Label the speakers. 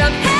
Speaker 1: I'm.